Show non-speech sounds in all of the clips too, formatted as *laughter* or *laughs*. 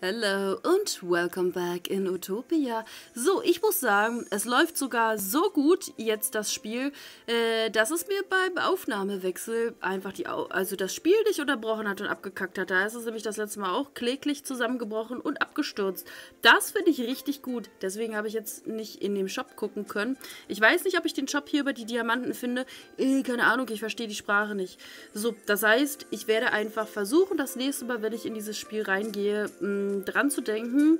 Hello und welcome back in Utopia. So, ich muss sagen, es läuft sogar so gut jetzt das Spiel, äh, dass es mir beim Aufnahmewechsel einfach die, Au also das Spiel nicht unterbrochen hat und abgekackt hat. Da ist es nämlich das letzte Mal auch kläglich zusammengebrochen und abgestürzt. Das finde ich richtig gut. Deswegen habe ich jetzt nicht in dem Shop gucken können. Ich weiß nicht, ob ich den Shop hier über die Diamanten finde. Äh, keine Ahnung, ich verstehe die Sprache nicht. So, das heißt, ich werde einfach versuchen, das nächste Mal, wenn ich in dieses Spiel reingehe, mh, dran zu denken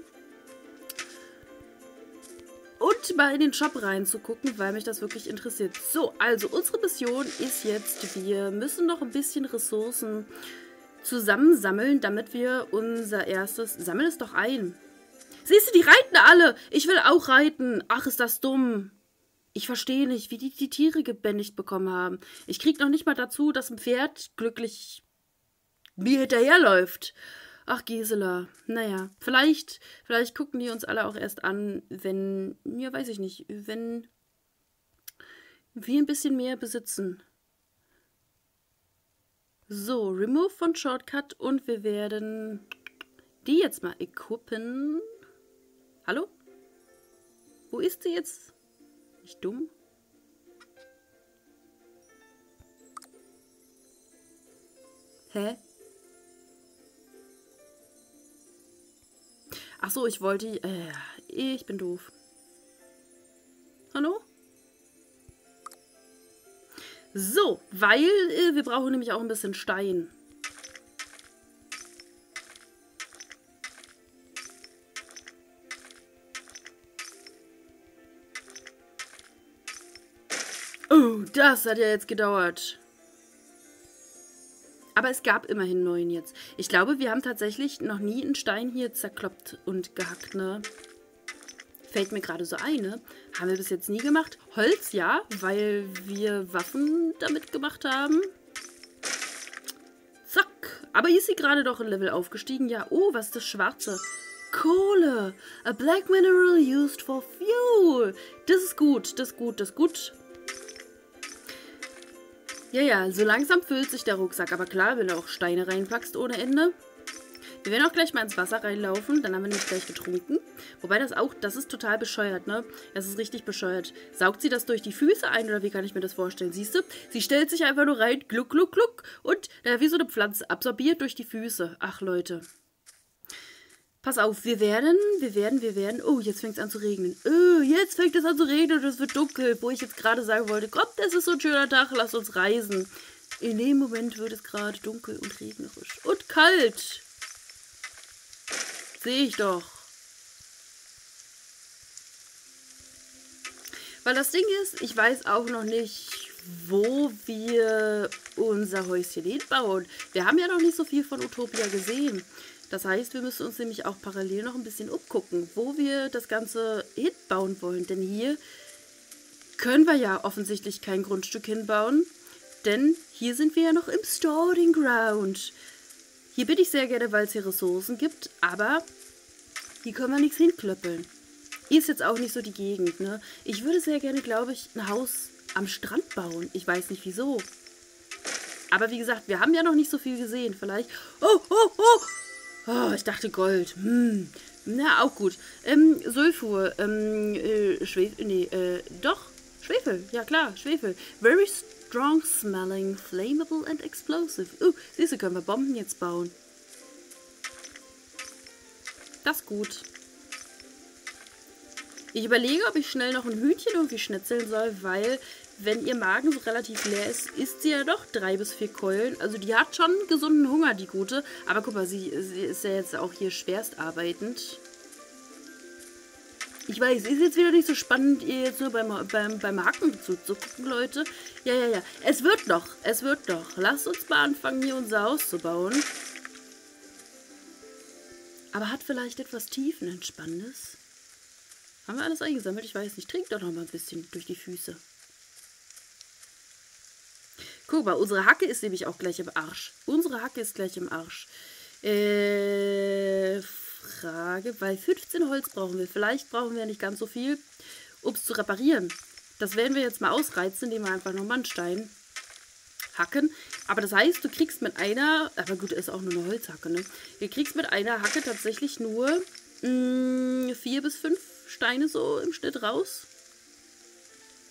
und mal in den Shop reinzugucken, weil mich das wirklich interessiert. So, also unsere Mission ist jetzt, wir müssen noch ein bisschen Ressourcen zusammensammeln, damit wir unser erstes... Sammel es doch ein. Siehst du, die reiten alle. Ich will auch reiten. Ach, ist das dumm. Ich verstehe nicht, wie die die Tiere gebändigt bekommen haben. Ich krieg noch nicht mal dazu, dass ein Pferd glücklich mir hinterherläuft. Ach, Gisela. Naja, vielleicht, vielleicht gucken die uns alle auch erst an, wenn, ja, weiß ich nicht, wenn wir ein bisschen mehr besitzen. So, Remove von Shortcut und wir werden die jetzt mal equippen. Hallo? Wo ist sie jetzt? Nicht dumm? Hä? Ach so, ich wollte... Äh, ich bin doof. Hallo? So, weil äh, wir brauchen nämlich auch ein bisschen Stein. Oh, das hat ja jetzt gedauert. Aber es gab immerhin neun jetzt. Ich glaube, wir haben tatsächlich noch nie einen Stein hier zerkloppt und gehackt, ne? Fällt mir gerade so ein, ne? Haben wir bis jetzt nie gemacht. Holz, ja, weil wir Waffen damit gemacht haben. Zack. Aber hier ist sie gerade doch ein Level aufgestiegen. Ja, oh, was ist das Schwarze? Kohle. A black mineral used for fuel. Das ist gut, das ist gut, das ist gut. Ja, ja, so langsam füllt sich der Rucksack. Aber klar, wenn du auch Steine reinpackst ohne Ende. Wir werden auch gleich mal ins Wasser reinlaufen. Dann haben wir nämlich gleich getrunken. Wobei das auch, das ist total bescheuert, ne? Das ist richtig bescheuert. Saugt sie das durch die Füße ein oder wie kann ich mir das vorstellen? Siehst du? Sie stellt sich einfach nur rein, gluck, gluck, gluck. Und äh, wie so eine Pflanze, absorbiert durch die Füße. Ach, Leute. Pass auf, wir werden, wir werden, wir werden. Oh, jetzt fängt es an zu regnen. Oh, jetzt fängt es an zu regnen und es wird dunkel. Wo ich jetzt gerade sagen wollte, komm, das ist so ein schöner Tag, lass uns reisen. In dem Moment wird es gerade dunkel und regnerisch. Und kalt. Sehe ich doch. Weil das Ding ist, ich weiß auch noch nicht, wo wir unser Häuschen hinbauen. Wir haben ja noch nicht so viel von Utopia gesehen. Das heißt, wir müssen uns nämlich auch parallel noch ein bisschen umgucken, wo wir das Ganze hinbauen wollen. Denn hier können wir ja offensichtlich kein Grundstück hinbauen, denn hier sind wir ja noch im Starting Ground. Hier bin ich sehr gerne, weil es hier Ressourcen gibt, aber hier können wir nichts hinklöppeln. Hier ist jetzt auch nicht so die Gegend, ne? Ich würde sehr gerne, glaube ich, ein Haus am Strand bauen. Ich weiß nicht wieso. Aber wie gesagt, wir haben ja noch nicht so viel gesehen. Vielleicht... Oh, oh, oh! Oh, ich dachte Gold. Hm. Na, auch gut. Ähm, Sulfur. Ähm, äh, Schwefel. Nee, äh, doch. Schwefel. Ja, klar. Schwefel. Very strong smelling, flammable and explosive. Uh, siehst du, können wir Bomben jetzt bauen. Das ist gut. Ich überlege, ob ich schnell noch ein Hühnchen irgendwie schnitzeln soll, weil wenn ihr Magen so relativ leer ist, isst sie ja doch drei bis vier Keulen. Also die hat schon gesunden Hunger, die Gute. Aber guck mal, sie, sie ist ja jetzt auch hier schwerst arbeitend. Ich weiß, ist jetzt wieder nicht so spannend, ihr jetzt nur beim, beim, beim Hacken zuzugucken, Leute. Ja, ja, ja. Es wird noch. Es wird noch. Lasst uns mal anfangen, hier unser Haus zu bauen. Aber hat vielleicht etwas Tiefenentspannendes? Haben wir alles eingesammelt? Ich weiß nicht. Trinkt doch noch mal ein bisschen durch die Füße. Guck mal, unsere Hacke ist nämlich auch gleich im Arsch. Unsere Hacke ist gleich im Arsch. Äh, Frage, weil 15 Holz brauchen wir. Vielleicht brauchen wir nicht ganz so viel, um es zu reparieren. Das werden wir jetzt mal ausreizen, indem wir einfach nochmal einen Stein hacken. Aber das heißt, du kriegst mit einer, aber gut, ist auch nur eine Holzhacke, ne? Du kriegst mit einer Hacke tatsächlich nur mh, mm, vier bis fünf Steine so im Schnitt raus.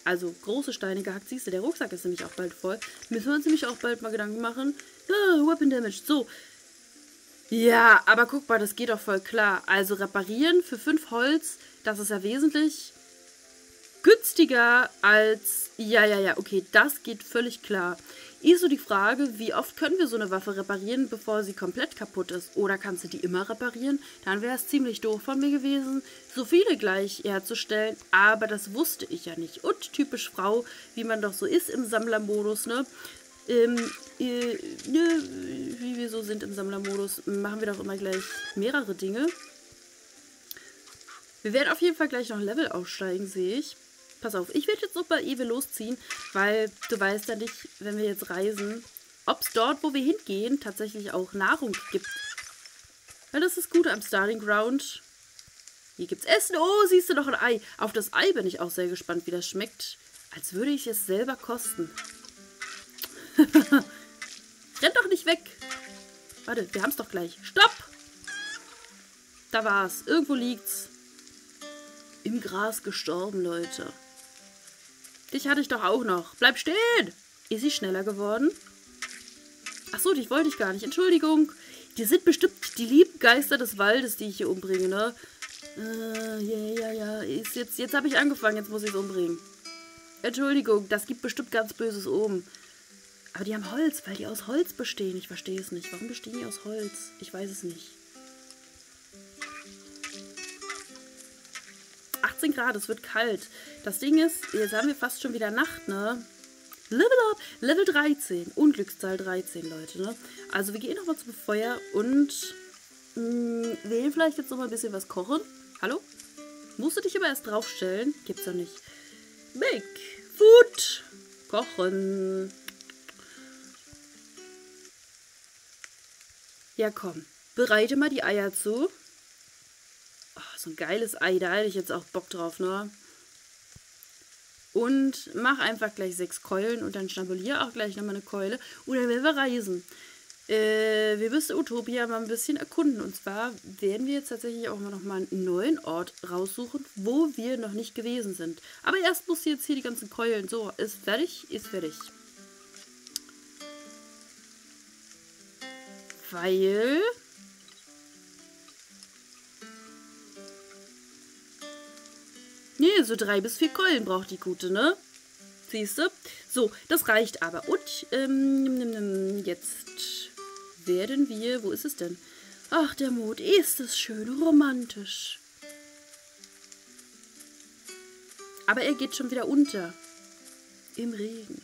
Also große Steine gehackt, siehst du, der Rucksack ist nämlich auch bald voll. Müssen wir uns nämlich auch bald mal Gedanken machen. Ah, Weapon Damage, so. Ja, aber guck mal, das geht doch voll klar. Also reparieren für fünf Holz, das ist ja wesentlich günstiger als... Ja, ja, ja, okay, das geht völlig klar. Ist so die Frage, wie oft können wir so eine Waffe reparieren, bevor sie komplett kaputt ist? Oder kannst du die immer reparieren? Dann wäre es ziemlich doof von mir gewesen, so viele gleich herzustellen. Aber das wusste ich ja nicht. Und typisch Frau, wie man doch so ist im Sammlermodus, ne? Ähm, äh, ne, wie wir so sind im Sammlermodus, machen wir doch immer gleich mehrere Dinge. Wir werden auf jeden Fall gleich noch Level aufsteigen, sehe ich. Pass auf, ich werde jetzt noch bei Ewe losziehen, weil du weißt ja nicht, wenn wir jetzt reisen, ob es dort, wo wir hingehen, tatsächlich auch Nahrung gibt. Weil das ist gut am Starting Ground. Hier gibt's Essen. Oh, siehst du noch ein Ei. Auf das Ei bin ich auch sehr gespannt, wie das schmeckt. Als würde ich es selber kosten. *laughs* Renn doch nicht weg. Warte, wir haben es doch gleich. Stopp! Da war's. Irgendwo liegt's. Im Gras gestorben, Leute. Dich hatte ich doch auch noch. Bleib stehen! Ist sie schneller geworden? Achso, dich wollte ich gar nicht. Entschuldigung. Die sind bestimmt die lieben Geister des Waldes, die ich hier umbringe, ne? Äh, ja, ja, ja. Jetzt jetzt habe ich angefangen, jetzt muss ich es umbringen. Entschuldigung, das gibt bestimmt ganz Böses oben. Aber die haben Holz, weil die aus Holz bestehen. Ich verstehe es nicht. Warum bestehen die aus Holz? Ich weiß es nicht. 18 Grad, es wird kalt. Das Ding ist, jetzt haben wir fast schon wieder Nacht, ne? Level up, Level 13, Unglückszahl 13, Leute, ne? Also wir gehen nochmal zum Feuer und mh, mm, wählen vielleicht jetzt noch mal ein bisschen was kochen. Hallo? Musst du dich aber erst draufstellen? Gibt's ja nicht. Make Food. Kochen. Ja, komm. Bereite mal die Eier zu so ein geiles Ei, da hätte ich jetzt auch Bock drauf, ne? Und mach einfach gleich sechs Keulen und dann schnabulier auch gleich nochmal eine Keule. Dann werden wir reisen. Äh, wir müssen Utopia mal ein bisschen erkunden. Und zwar werden wir jetzt tatsächlich auch noch mal einen neuen Ort raussuchen, wo wir noch nicht gewesen sind. Aber erst muss jetzt hier die ganzen Keulen. So, ist fertig? Ist fertig. Weil Nee, so drei bis vier Keulen braucht die Gute, ne? Siehst du? So, das reicht aber. Und ähm, jetzt werden wir... Wo ist es denn? Ach, der Mond, ist es schön romantisch. Aber er geht schon wieder unter. Im Regen.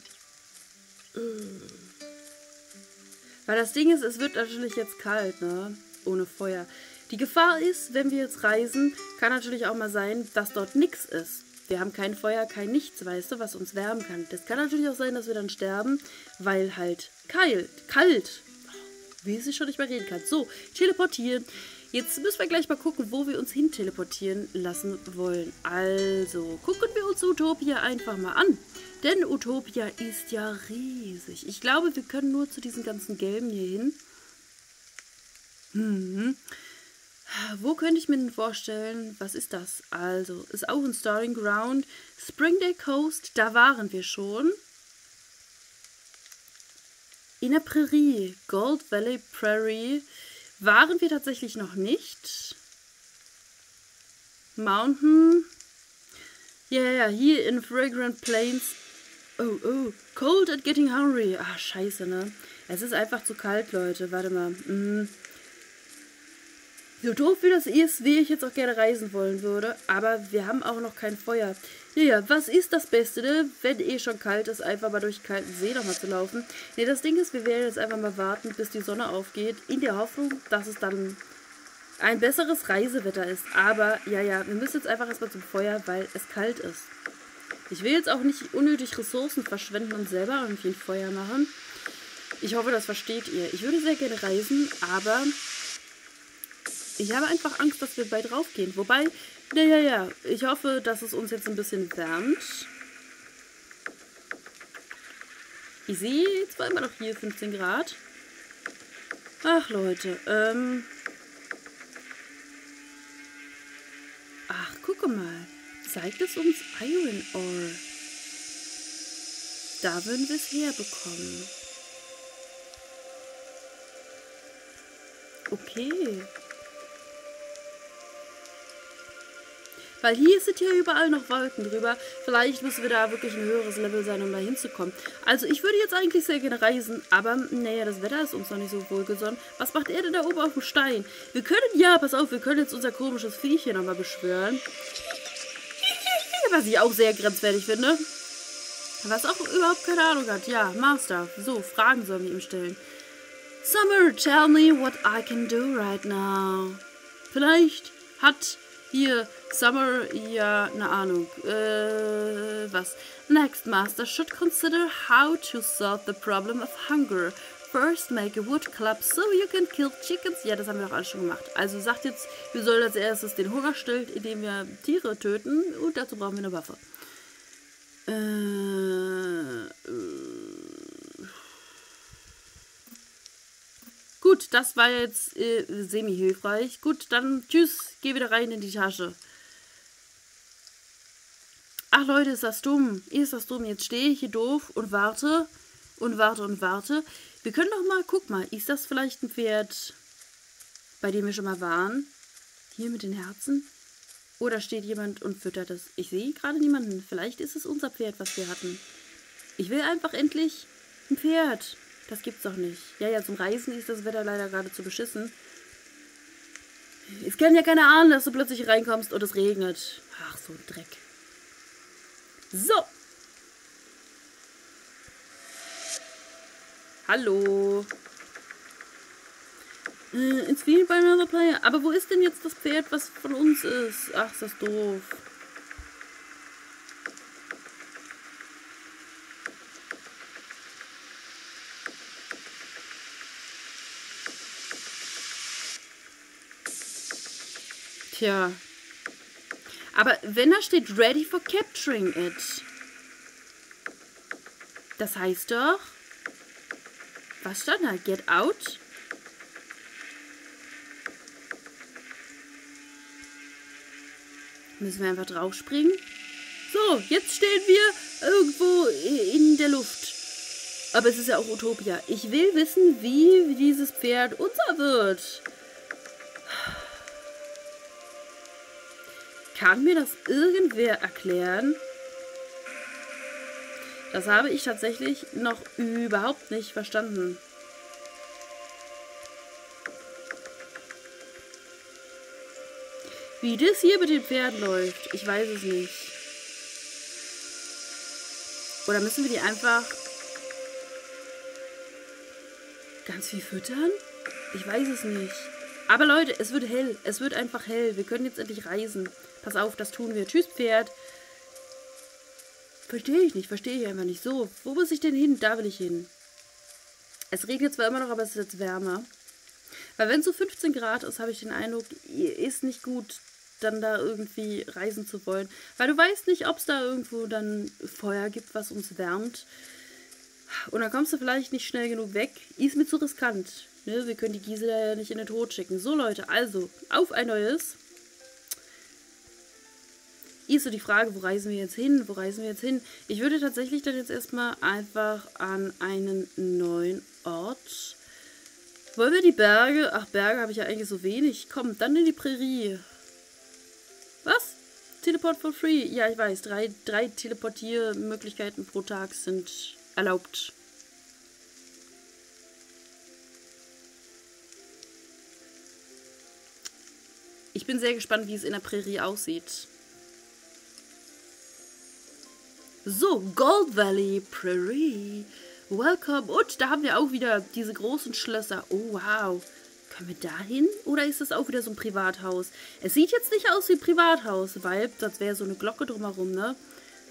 Weil das Ding ist, es wird natürlich jetzt kalt, ne? Ohne Feuer. Die Gefahr ist, wenn wir jetzt reisen, kann natürlich auch mal sein, dass dort nichts ist. Wir haben kein Feuer, kein Nichts, weißt du, was uns wärmen kann. Das kann natürlich auch sein, dass wir dann sterben, weil halt kalt, kalt, wie sie schon nicht mehr reden kann. So, teleportieren. Jetzt müssen wir gleich mal gucken, wo wir uns hin teleportieren lassen wollen. Also, gucken wir uns Utopia einfach mal an. Denn Utopia ist ja riesig. Ich glaube, wir können nur zu diesen ganzen Gelben hier hin. Hm. Wo könnte ich mir denn vorstellen, was ist das? Also, ist auch ein Starting Ground. Springdale Coast, da waren wir schon. In der Prärie, Gold Valley Prairie, waren wir tatsächlich noch nicht. Mountain. Ja, yeah, ja, hier in Fragrant Plains. Oh, oh, cold and getting hungry. Ah, scheiße, ne? Es ist einfach zu kalt, Leute. Warte mal. Mm. So doof wie das ist, wie ich jetzt auch gerne reisen wollen würde, aber wir haben auch noch kein Feuer. Ja, was ist das Beste, ne? wenn eh schon kalt ist, einfach mal durch kalten See nochmal zu laufen? Ne, das Ding ist, wir werden jetzt einfach mal warten, bis die Sonne aufgeht, in der Hoffnung, dass es dann ein besseres Reisewetter ist. Aber, ja, ja, wir müssen jetzt einfach erstmal zum Feuer, weil es kalt ist. Ich will jetzt auch nicht unnötig Ressourcen verschwenden und selber irgendwie ein Feuer machen. Ich hoffe, das versteht ihr. Ich würde sehr gerne reisen, aber ich habe einfach Angst, dass wir bald raufgehen. Wobei, ja, ja, ja, ich hoffe, dass es uns jetzt ein bisschen wärmt. Ich sehe zwar immer noch hier 15 Grad. Ach, Leute. Ähm. Ach, gucke mal. Zeigt es uns Iron Ore. Da würden wir es herbekommen. Okay. Weil hier sind ja überall noch Wolken drüber. Vielleicht müssen wir da wirklich ein höheres Level sein, um da hinzukommen. Also ich würde jetzt eigentlich sehr gerne reisen, aber naja, das Wetter ist uns noch nicht so wohlgesonnen. Was macht er denn da oben auf dem Stein? Wir können, ja, pass auf, wir können jetzt unser komisches Viech hier nochmal beschwören. *laughs* Was ich auch sehr grenzwertig finde. Was auch überhaupt keine Ahnung hat. Ja, Master. So, Fragen sollen wir ihm stellen. Summer, tell me what I can do right now. Vielleicht hat hier, Summer, ja, eine Ahnung. Äh, was? Next, Master should consider how to solve the problem of hunger. First, make a wood club so you can kill chickens. Ja, das haben wir doch alles schon gemacht. Also sagt jetzt, wir sollen als erstes den Hunger stillen, indem wir Tiere töten. Und dazu brauchen wir eine Waffe. Äh, äh. Gut, das war jetzt äh, semi-hilfreich. Gut, dann tschüss, geh wieder rein in die Tasche. Ach Leute, ist das dumm. Ist das dumm. Jetzt stehe ich hier doof und warte und warte und warte. Wir können doch mal, guck mal, ist das vielleicht ein Pferd, bei dem wir schon mal waren? Hier mit den Herzen? Oder steht jemand und füttert es? Ich sehe gerade niemanden. Vielleicht ist es unser Pferd, was wir hatten. Ich will einfach endlich ein Pferd. Das gibt's doch nicht. Ja, ja, zum Reisen ist das Wetter leider gerade zu beschissen. Es kann ja keine Ahnung, dass du plötzlich reinkommst und es regnet. Ach, so ein Dreck. So. Hallo. Äh, ins Spiel bei another player. Aber wo ist denn jetzt das Pferd, was von uns ist? Ach, ist das doof. Tja. Aber wenn da steht ready for capturing it. Das heißt doch. Was stand da? Get out? Müssen wir einfach draufspringen? So, jetzt stehen wir irgendwo in der Luft. Aber es ist ja auch Utopia. Ich will wissen, wie dieses Pferd unser wird. Kann mir das irgendwer erklären? Das habe ich tatsächlich noch überhaupt nicht verstanden. Wie das hier mit den Pferden läuft, ich weiß es nicht. Oder müssen wir die einfach ganz viel füttern? Ich weiß es nicht. Aber Leute, es wird hell. Es wird einfach hell. Wir können jetzt endlich reisen. Pass auf, das tun wir. Tschüss, Pferd. Verstehe ich nicht. Verstehe ich einfach nicht. So, wo muss ich denn hin? Da will ich hin. Es regnet zwar immer noch, aber es ist jetzt wärmer. Weil wenn es so 15 Grad ist, habe ich den Eindruck, ist nicht gut, dann da irgendwie reisen zu wollen. Weil du weißt nicht, ob es da irgendwo dann Feuer gibt, was uns wärmt. Und dann kommst du vielleicht nicht schnell genug weg. Ist mir zu riskant. Ne? Wir können die Gisela ja nicht in den Tod schicken. So Leute, also auf ein neues. Ist so die Frage, wo reisen wir jetzt hin? Wo reisen wir jetzt hin? Ich würde tatsächlich dann jetzt erstmal einfach an einen neuen Ort. Wollen wir die Berge? Ach, Berge habe ich ja eigentlich so wenig. Komm, dann in die Prärie. Was? Teleport for free. Ja, ich weiß. Drei, drei Teleportiermöglichkeiten pro Tag sind erlaubt. Ich bin sehr gespannt, wie es in der Prärie aussieht. So, Gold Valley Prairie. Welcome. Und da haben wir auch wieder diese großen Schlösser. Oh, wow. Können wir da hin? Oder ist das auch wieder so ein Privathaus? Es sieht jetzt nicht aus wie ein Privathaus, weil das wäre so eine Glocke drumherum, ne?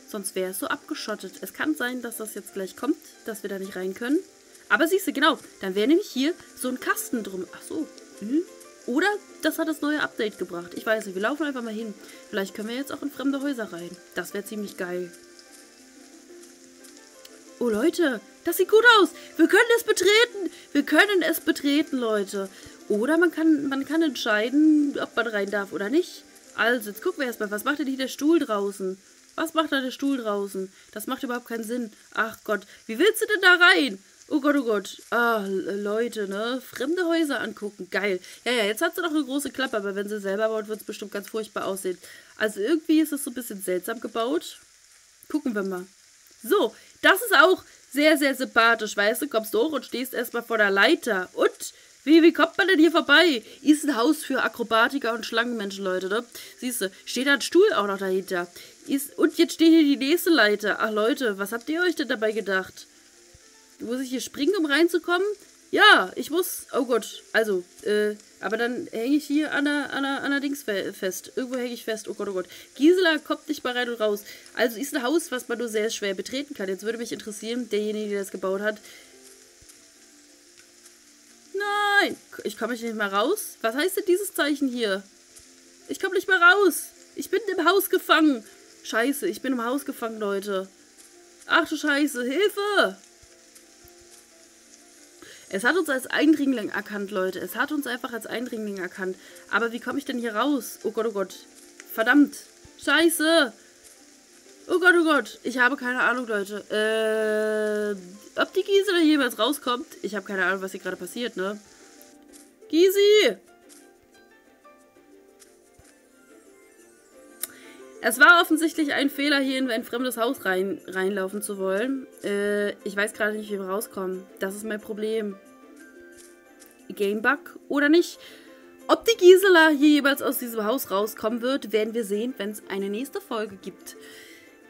Sonst wäre es so abgeschottet. Es kann sein, dass das jetzt gleich kommt, dass wir da nicht rein können. Aber siehst du, genau, dann wäre nämlich hier so ein Kasten drum. Ach so. Hm? Oder das hat das neue Update gebracht. Ich weiß nicht, wir laufen einfach mal hin. Vielleicht können wir jetzt auch in fremde Häuser rein. Das wäre ziemlich geil. Oh Leute, das sieht gut aus. Wir können es betreten. Wir können es betreten, Leute. Oder man kann, man kann entscheiden, ob man rein darf oder nicht. Also, jetzt gucken wir erstmal, was macht denn hier der Stuhl draußen? Was macht da der Stuhl draußen? Das macht überhaupt keinen Sinn. Ach Gott, wie willst du denn da rein? Oh Gott, oh Gott. Ah, Leute, ne? Fremde Häuser angucken. Geil. Ja, ja, jetzt hat sie noch eine große Klappe, aber wenn sie selber baut, wird es bestimmt ganz furchtbar aussehen. Also irgendwie ist es so ein bisschen seltsam gebaut. Gucken wir mal. So, das ist auch sehr, sehr sympathisch, weißt du? Kommst du hoch und stehst erstmal vor der Leiter. Und wie, wie kommt man denn hier vorbei? Ist ein Haus für Akrobatiker und Schlangenmenschen, Leute, ne? Siehst du, steht da ein Stuhl auch noch dahinter. Ist, und jetzt steht hier die nächste Leiter. Ach, Leute, was habt ihr euch denn dabei gedacht? Muss ich hier springen, um reinzukommen? Ja, ich muss. Oh Gott. Also, äh, aber dann hänge ich hier an der, an, der, an der Dings fest. Irgendwo hänge ich fest. Oh Gott, oh Gott. Gisela kommt nicht mal rein und raus. Also ist ein Haus, was man nur sehr schwer betreten kann. Jetzt würde mich interessieren, derjenige, der das gebaut hat, Nein! Ich komme nicht mehr raus. Was heißt denn dieses Zeichen hier? Ich komme nicht mehr raus. Ich bin im Haus gefangen. Scheiße, ich bin im Haus gefangen, Leute. Ach du Scheiße, Hilfe! Es hat uns als Eindringling erkannt, Leute. Es hat uns einfach als Eindringling erkannt. Aber wie komme ich denn hier raus? Oh Gott, oh Gott. Verdammt. Scheiße. Oh Gott, oh Gott. Ich habe keine Ahnung, Leute. Äh, ob die Gisela jemals rauskommt? Ich habe keine Ahnung, was hier gerade passiert, ne? Gisi! Es war offensichtlich ein Fehler, hier in ein fremdes Haus rein, reinlaufen zu wollen. Äh, ich weiß gerade nicht, wie wir rauskommen. Das ist mein Problem. Gamebug oder nicht? Ob die Gisela hier jeweils aus diesem Haus rauskommen wird, werden wir sehen, wenn es eine nächste Folge gibt.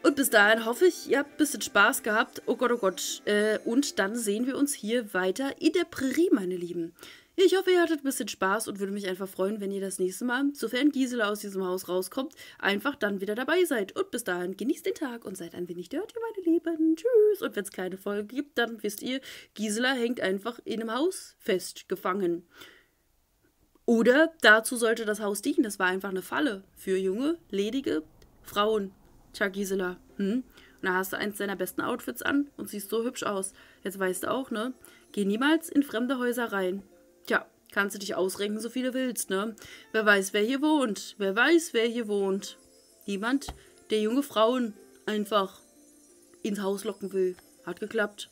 Und bis dahin hoffe ich, ihr habt ein bisschen Spaß gehabt. Oh Gott, oh Gott. Äh, und dann sehen wir uns hier weiter in der Prärie, meine Lieben. Ich hoffe, ihr hattet ein bisschen Spaß und würde mich einfach freuen, wenn ihr das nächste Mal, sofern Gisela aus diesem Haus rauskommt, einfach dann wieder dabei seid. Und bis dahin genießt den Tag und seid ein wenig dirty, meine Lieben. Tschüss. Und wenn es keine Folge gibt, dann wisst ihr, Gisela hängt einfach in einem Haus fest, gefangen. Oder dazu sollte das Haus dienen. Das war einfach eine Falle für junge, ledige Frauen. Tja, Gisela, hm? Und da hast du eins deiner besten Outfits an und siehst so hübsch aus. Jetzt weißt du auch, ne? Geh niemals in fremde Häuser rein. Tja, kannst du dich ausrenken, so viel du willst, ne? Wer weiß, wer hier wohnt. Wer weiß, wer hier wohnt. Niemand, der junge Frauen einfach ins Haus locken will. Hat geklappt.